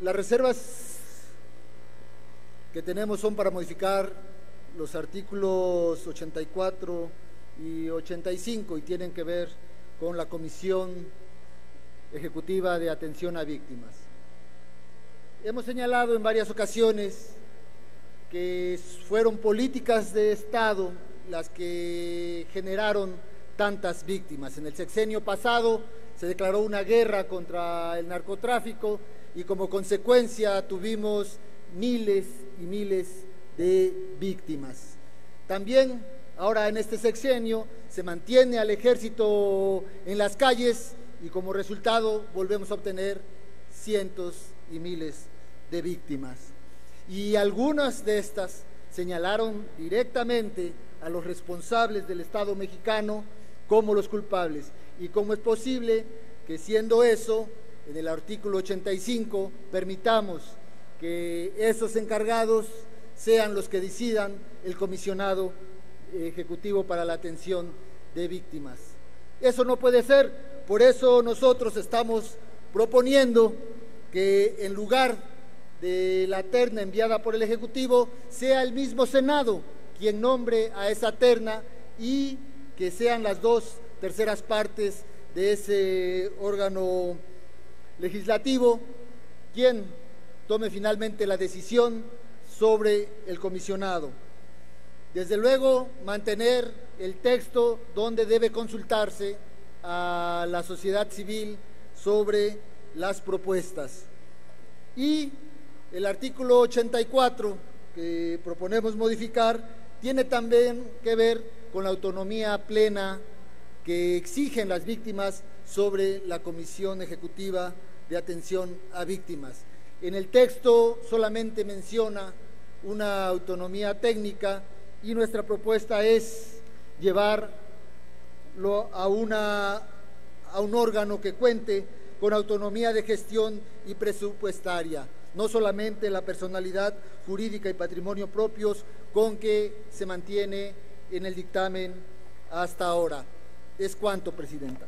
Las reservas que tenemos son para modificar los artículos 84 y 85 y tienen que ver con la Comisión Ejecutiva de Atención a Víctimas. Hemos señalado en varias ocasiones que fueron políticas de Estado las que generaron tantas víctimas. En el sexenio pasado se declaró una guerra contra el narcotráfico y como consecuencia tuvimos miles y miles de víctimas. También ahora en este sexenio se mantiene al ejército en las calles y como resultado volvemos a obtener cientos y miles de víctimas. Y algunas de estas señalaron directamente a los responsables del Estado mexicano como los culpables. ¿Y cómo es posible que siendo eso, en el artículo 85, permitamos que esos encargados sean los que decidan el comisionado ejecutivo para la atención de víctimas? Eso no puede ser, por eso nosotros estamos proponiendo que en lugar de la terna enviada por el Ejecutivo sea el mismo Senado quien nombre a esa terna y que sean las dos terceras partes de ese órgano legislativo quien tome finalmente la decisión sobre el comisionado. Desde luego, mantener el texto donde debe consultarse a la sociedad civil sobre las propuestas. Y el artículo 84 que proponemos modificar tiene también que ver con la autonomía plena que exigen las víctimas sobre la Comisión Ejecutiva de Atención a Víctimas. En el texto solamente menciona una autonomía técnica y nuestra propuesta es llevarlo a, una, a un órgano que cuente con autonomía de gestión y presupuestaria, no solamente la personalidad jurídica y patrimonio propios con que se mantiene en el dictamen hasta ahora. Es cuanto, Presidenta.